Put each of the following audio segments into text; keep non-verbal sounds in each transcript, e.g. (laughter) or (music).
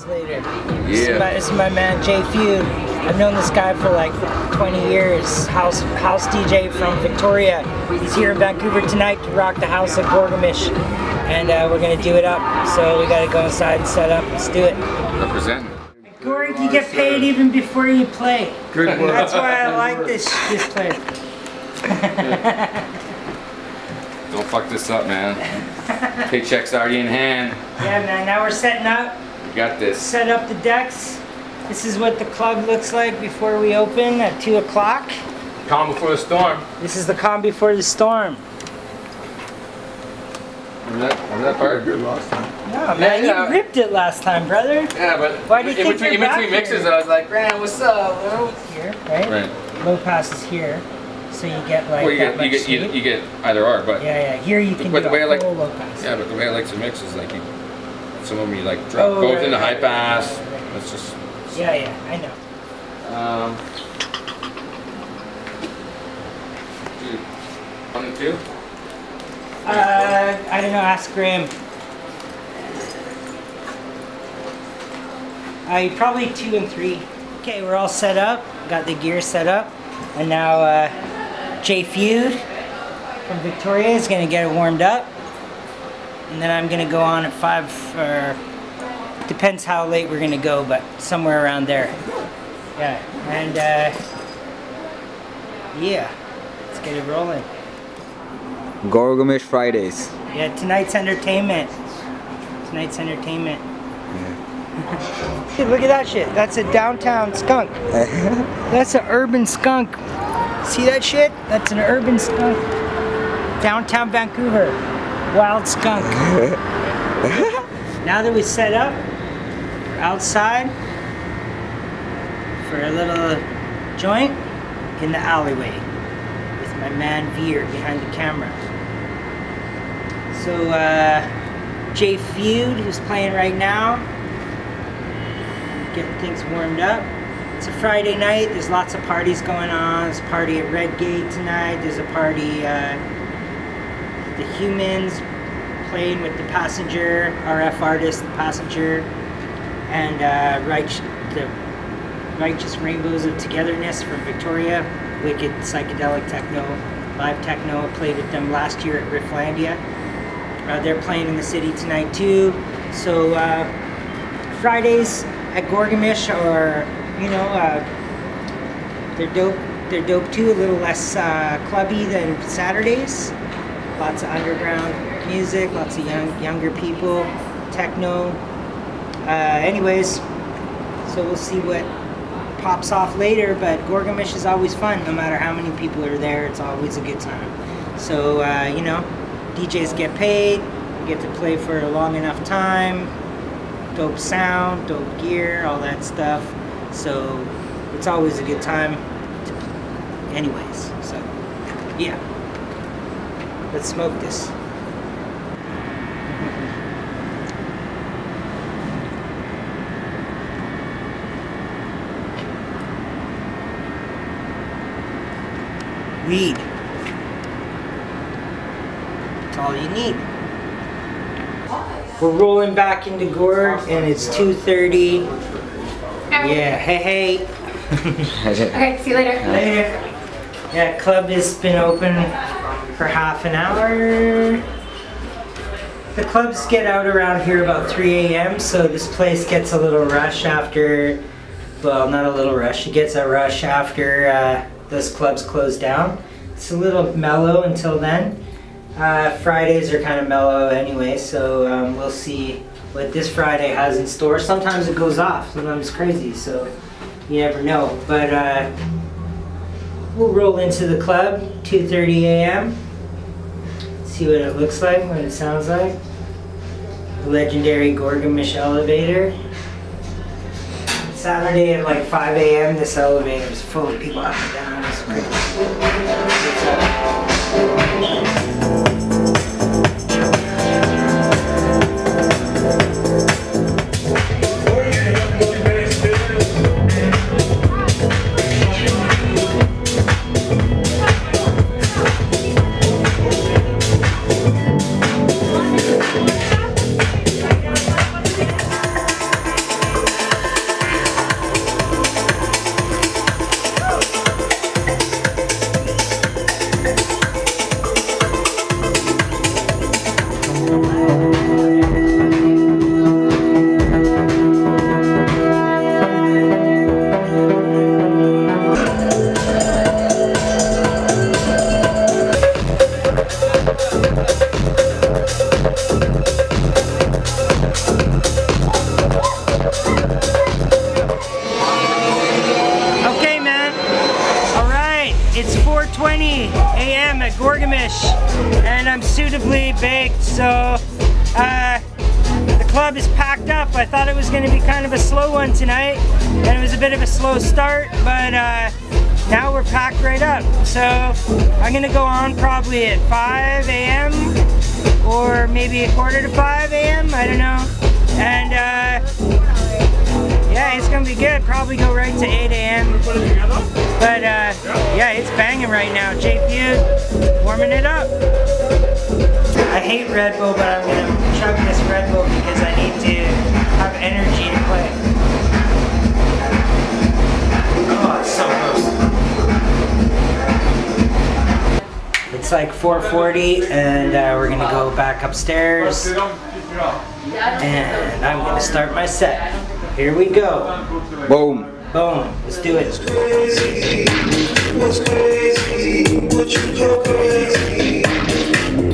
Later. This is, my, this is my man Jay Feud. I've known this guy for like 20 years. House house DJ from Victoria. He's here in Vancouver tonight to rock the house at Gorg-O-Mish, and uh, we're gonna do it up. So we gotta go inside and set up. Let's do it. Represent. Gorg, you get paid even before you play. Good work. That's why I like this this place. (laughs) Don't fuck this up, man. Paycheck's already in hand. Yeah, man. Now we're setting up. You got this. Set up the decks. This is what the club looks like before we open at two o'clock. Calm before the storm. This is the calm before the storm. Remember that, remember that part? Good last time. No, man, yeah. you ripped it last time, brother. Yeah, but Why do you in think between, in you're back between mixes, here? I was like, Grant, what's up? bro?" Here, right? Right. Low pass is here, so you get like Well, you that get, you get, you, speed. you get either or, but yeah, yeah. Here you can But do the way I a like- low pass. yeah, but the way I like to mix is like you, some of them you like drop Oh, both right, into right, high pass. right, right, just Yeah, yeah. I know. um. One and two. Uh, I don't know. Ask Graham. Uh, probably two and three. Okay, we're all set up. Got the gear set up, and now uh, Jay Feud from Victoria is gonna get it warmed up, and then I'm gonna go on at five. Or depends how late we're gonna go, but somewhere around there. Yeah, and uh, yeah, let's get it rolling. Gorg-O-Mish Fridays. Yeah, tonight's entertainment. Tonight's entertainment. Hey, (laughs) look at that shit. That's a downtown skunk. (laughs) That's an urban skunk. See that shit? That's an urban skunk. Downtown Vancouver. Wild skunk. (laughs) now that we set up, we're outside for a little joint in the alleyway with my man Veer behind the camera. So, uh, Jay Feud, who's playing right now, getting things warmed up. It's a Friday night. There's lots of parties going on. There's a party at Redgate tonight. There's a party, uh, the Humans playing with the Passenger, RF artist, the Passenger, and uh, right, the Righteous Rainbows of Togetherness from Victoria. Wicked psychedelic techno, live techno. Played with them last year at Rifflandia. Uh, they're playing in the city tonight too. So uh, Fridays at Gorg-O-Mish are, you know, uh, they're dope. They're dope too. A little less uh, clubby than Saturdays. Lots of underground music. Lots of young younger people. Techno. Uh, anyways, so we'll see what pops off later. But Gorg-O-Mish is always fun. No matter how many people are there, it's always a good time. So uh, you know, DJs get paid. Get to play for a long enough time. Dope sound, dope gear, all that stuff. So it's always a good time. To, anyways, so yeah, let's smoke this. Weed. That's all you need. We're rolling back into Gorg and it's 2.30. Yeah, hey hey. (laughs) Okay, see you later. Later. Yeah, club has been open for half an hour. The clubs get out around here about 3 a.m., so this place gets a little rush after, well, not a little rush, it gets a rush after uh, those clubs close down. It's a little mellow until then. Uh, Fridays are kind of mellow anyway, so um, we'll see what this Friday has in store. Sometimes it goes off, sometimes it's crazy, so you never know. But uh, we'll roll into the club 2:30 a.m. See what it looks like, what it sounds like. The legendary Gorg-O-Mish elevator. Saturday at like 5 a.m. This elevator is full of people up and down. a.m. at Gorg-O-Mish, and I'm suitably baked. So uh, the club is packed up. I thought it was going to be kind of a slow one tonight, and it was a bit of a slow start, but uh, now we're packed right up. So I'm going to go on probably at 5 a.m. or maybe a quarter to 5 a.m. I don't know. And uh, yeah, it's gonna be good. Probably go right to 8 a.m. But uh, yeah, it's banging right now. J Feud warming it up. I hate Red Bull, but I'm gonna chug this Red Bull because I need to have energy to play. Oh, it's so gross. It's like 4:40, and uh, we're gonna go back upstairs, and I'm gonna start my set. Here we go. Boom. Boom. Let's do it. crazy? What's crazy? What you call crazy?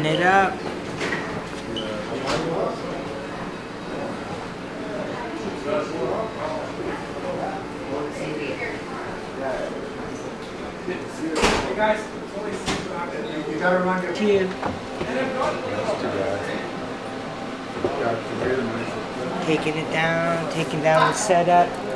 Up. Taking it down, taking down the setup.